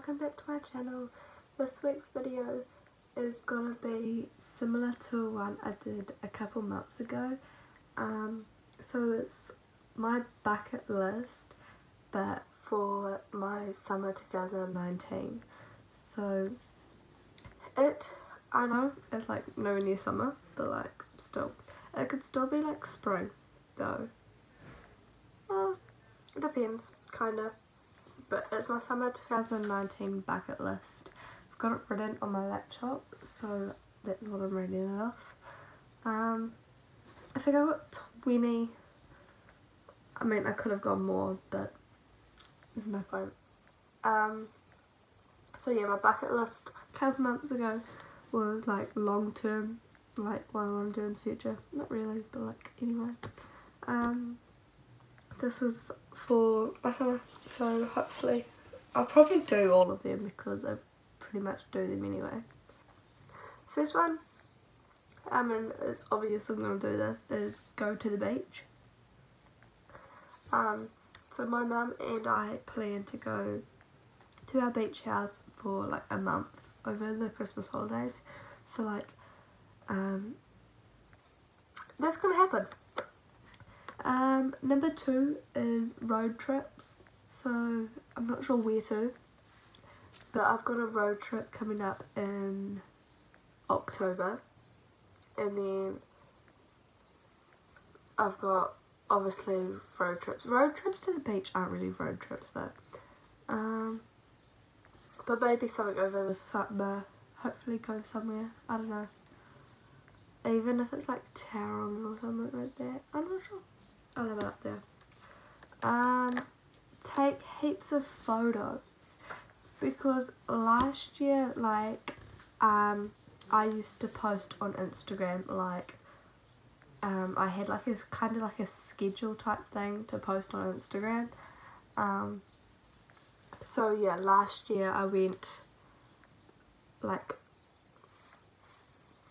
welcome back to my channel. This week's video is gonna be similar to one I did a couple months ago. Um, so it's my bucket list but for my summer 2019. So it, I know it's like nowhere near summer but like still, it could still be like spring though. Well, it depends, kinda but it's my summer 2019 bucket list. I've got it written on my laptop, so that's what I'm reading it off. Um, I think I got 20, I mean I could have gone more, but there's no point. Um, so yeah, my bucket list a couple months ago was like long term, like what I want to do in the future. Not really, but like anyway. Um, this is for my summer so hopefully I'll probably do all of them because I pretty much do them anyway. First one, I mean it's obvious I'm going to do this, is go to the beach. Um, so my mum and I plan to go to our beach house for like a month over the Christmas holidays. So like, um, that's going to happen. Um, number two is road trips. So I'm not sure where to, but I've got a road trip coming up in October, and then I've got obviously road trips. Road trips to the beach aren't really road trips though. Um, but maybe something over the summer. Hopefully go somewhere. I don't know. Even if it's like town or something like that. I'm not sure. I'll have it up there. Um, take heaps of photos. Because last year like um I used to post on Instagram like um I had like a kind of like a schedule type thing to post on Instagram. Um so yeah last year I went like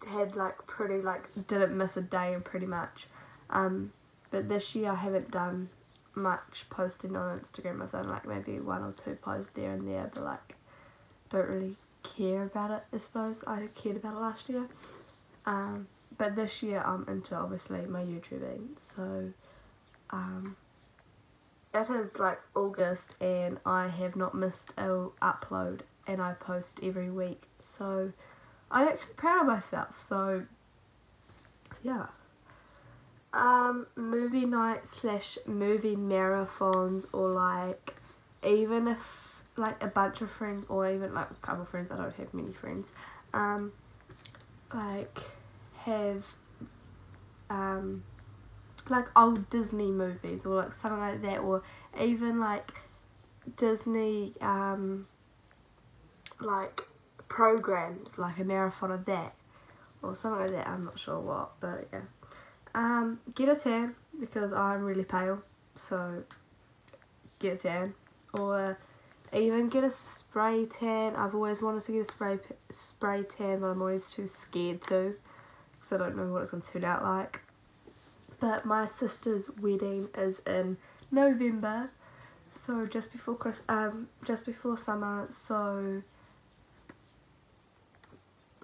had like pretty like didn't miss a day pretty much. Um but this year I haven't done much posting on Instagram. I've done like maybe one or two posts there and there, but like don't really care about it. I suppose I cared about it last year. Um, but this year I'm into obviously my YouTubing, so um, it is like August and I have not missed a upload and I post every week. So I'm actually proud of myself. So yeah um, movie night slash movie marathons or like even if like a bunch of friends or even like a couple of friends, I don't have many friends, um, like have um, like old Disney movies or like something like that or even like Disney um, like programs like a marathon of that or something like that. I'm not sure what but yeah um, get a tan because I'm really pale, so get a tan. Or even get a spray tan. I've always wanted to get a spray spray tan, but I'm always too scared to because I don't know what it's going to turn out like. But my sister's wedding is in November, so just before Chris, um, just before summer. So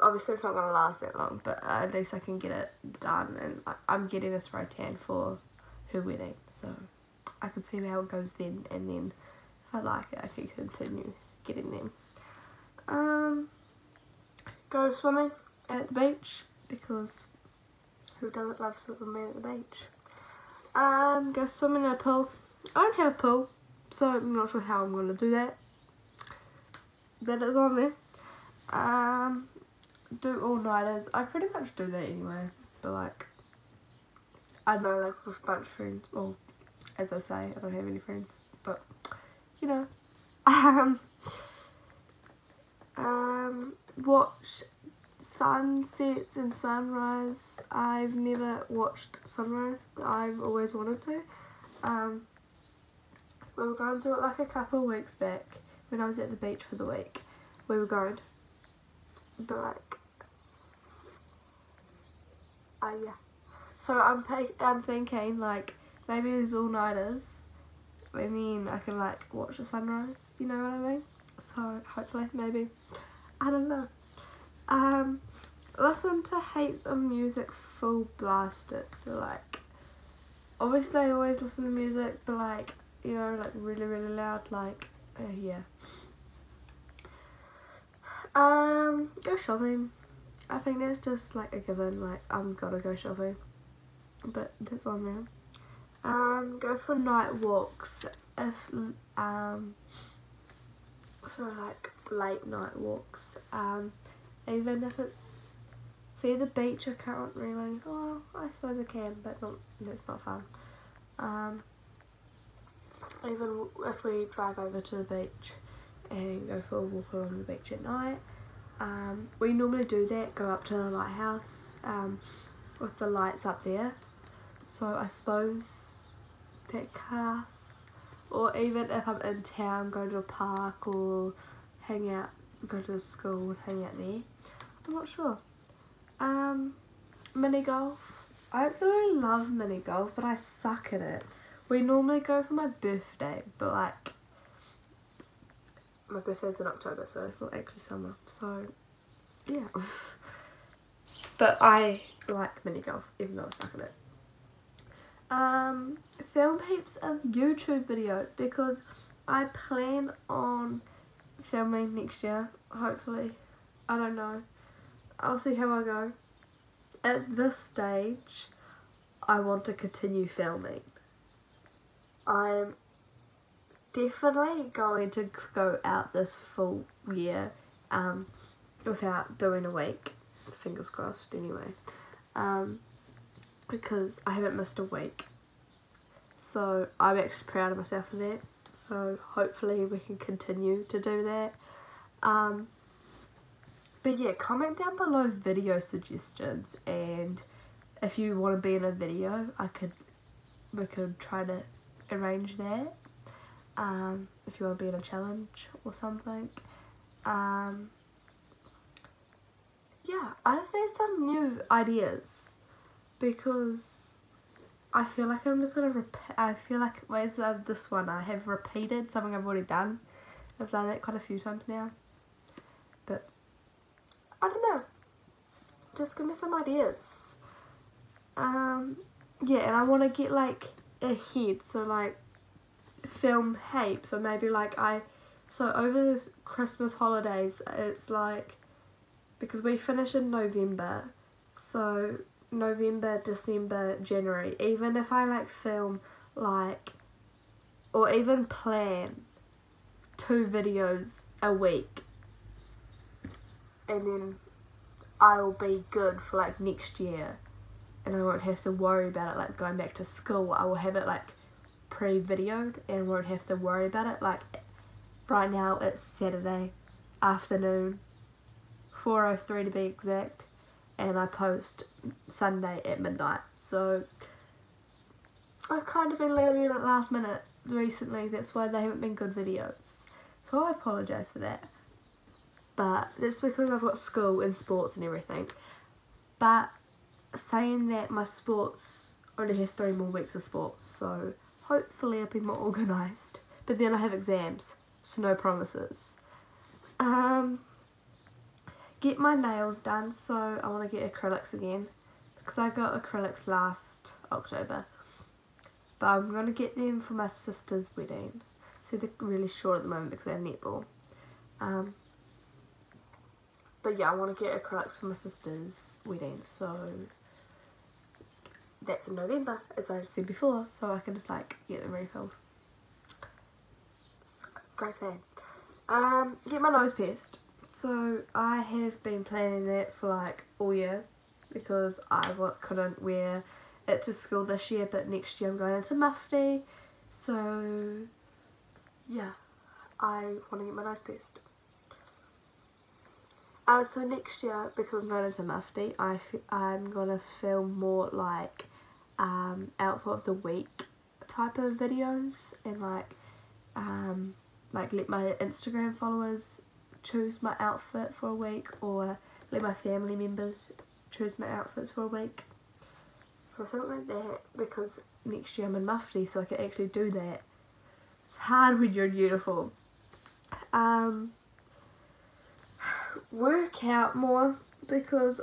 obviously it's not going to last that long, but uh, at least I can get it done. And I'm getting a spray tan for her wedding, so I can see how it goes then. And then if I like it, I can continue getting them. Um, go swimming at the beach because who doesn't love swimming at the beach? Um, go swimming in a pool. I don't have a pool, so I'm not sure how I'm going to do that. That is on there. Um, do all-nighters. I pretty much do that anyway, but like, I know, like with a bunch of friends, well, as I say, I don't have any friends, but, you know, um, um, watch sunsets and sunrise. I've never watched sunrise, I've always wanted to, um, we were going to it like a couple of weeks back, when I was at the beach for the week, we were going, but like, uh, yeah. So I'm I'm thinking like maybe there's all nighters, I mean I can like watch the sunrise. You know what I mean? So hopefully, maybe, I don't know. Um, listen to heaps of music full blasted. So like, obviously I always listen to music, but like, you know, like really really loud. Like, uh, yeah. Um, go shopping. I think that's just like a given. Like, I'm gonna go shopping, but that's on me. Um, go for night walks if um. So like late night walks. Um, even if it's see the beach, I can't really. Oh, I suppose I can, but not. It's not fun. Um, even if we drive over to the beach and go for a walk along the beach at night. Um, we normally do that, go up to the lighthouse um, with the lights up there. So I suppose that class, or even if I'm in town, go to a park or hang out, go to a school and hang out there. I'm not sure. Um, mini golf. I absolutely love mini golf, but I suck at it. We normally go for my birthday, but like my birthday's in October, so it's not actually summer. So yeah. but I like mini golf, even though I suck at it. Um, film heaps of YouTube videos because I plan on filming next year, hopefully. I don't know. I'll see how I go. At this stage, I want to continue filming. I'm definitely going to go out this full year um, without doing a week. Fingers crossed, anyway. Um, because I haven't missed a week. So I'm actually proud of myself for that. So hopefully we can continue to do that. Um, but yeah, comment down below video suggestions and if you want to be in a video, I could we could try to arrange that. Um, if you want to be in a challenge or something. Um, yeah, I just need some new ideas because I feel like I'm just gonna repeat. I feel like where's uh, this one? I have repeated something I've already done. I've done that quite a few times now, but I don't know. Just give me some ideas. Um, yeah, and I want to get like ahead, so like film heaps, so maybe like I. So over the Christmas holidays, it's like because we finish in November, so November, December, January, even if I like film like or even plan two videos a week and then I'll be good for like next year and I won't have to worry about it like going back to school. I will have it like pre-videoed and won't have to worry about it. Like right now it's Saturday afternoon 4.03 to be exact and I post Sunday at midnight. So I've kind of been leaving at last minute recently. That's why they haven't been good videos. So I apologise for that. But that's because I've got school and sports and everything. But saying that my sports only has three more weeks of sports so hopefully I'll be more organised but then I have exams so no promises. Um get my nails done. So I want to get acrylics again because I got acrylics last October. But I'm going to get them for my sister's wedding. So they're really short at the moment because they have netball. Um, but yeah I want to get acrylics for my sister's wedding so that's in November as I've said before so I can just like get them refilled great plan. Um, get my nose pierced. So I have been planning that for like all year because I couldn't wear it to school this year but next year I'm going into mufti so yeah I want to get my nose pierced. Uh, so next year because I'm going into mufti I I'm going to film more like um, outfit of the week type of videos and like um, like let my Instagram followers choose my outfit for a week or let my family members choose my outfits for a week. So something like that because next year I'm in Mufti so I can actually do that. It's hard when you're in uniform. Um, work out more because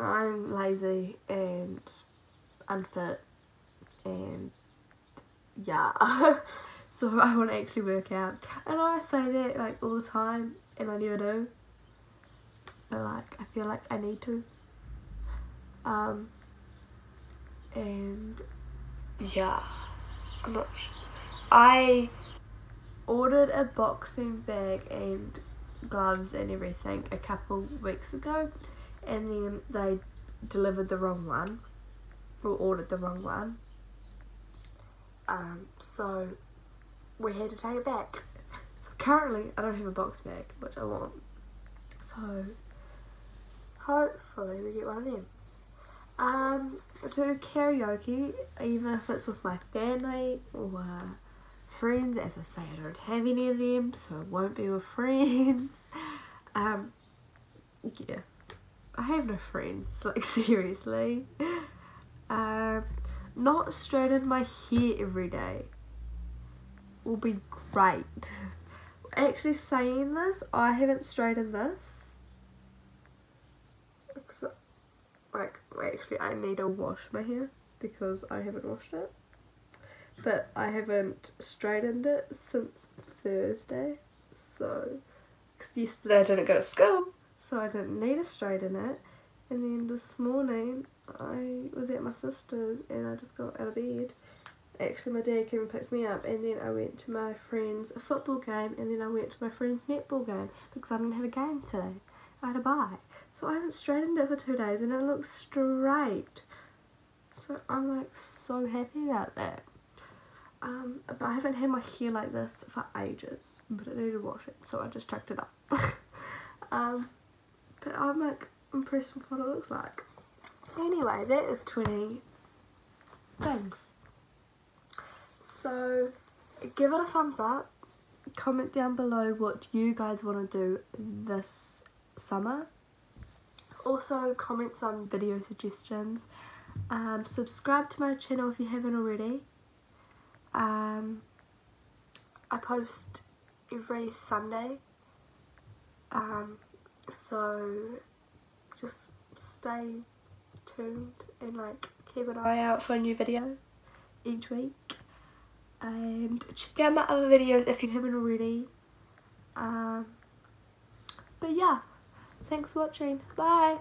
I'm lazy and unfit and yeah. so I want to actually work out. And I say that like all the time and I never do. But like I feel like I need to. Um and yeah. I'm not sure. I ordered a boxing bag and gloves and everything a couple weeks ago and then they delivered the wrong one or ordered the wrong one um, so we're here to take it back so currently I don't have a box bag which I want so hopefully we get one of them um, to karaoke even if it's with my family or friends. As I say, I don't have any of them, so it won't be with friends. Um, yeah, I have no friends, like seriously. Not straighten my hair every day will be great. Actually saying this, I haven't straightened this. Like, actually I need to wash my hair because I haven't washed it but I haven't straightened it since Thursday. So, cause yesterday I didn't go to school, so I didn't need to straighten it. And then this morning I was at my sister's and I just got out of bed. Actually, my dad came and picked me up, and then I went to my friend's football game, and then I went to my friend's netball game because I didn't have a game today. I had a bye. So I haven't straightened it for two days, and it looks straight. So I'm like so happy about that. Um, but I haven't had my hair like this for ages, but I need to wash it, so I just chucked it up. um, but I'm like impressed with what it looks like. Anyway, that is 20 things. So, give it a thumbs up. Comment down below what you guys want to do this summer. Also, comment some video suggestions. Um, subscribe to my channel if you haven't already. Um, I post every Sunday. Um, so just stay tuned and like keep an eye out for a new video each week. And check out my other videos if you haven't already. Um, but yeah, thanks for watching. Bye.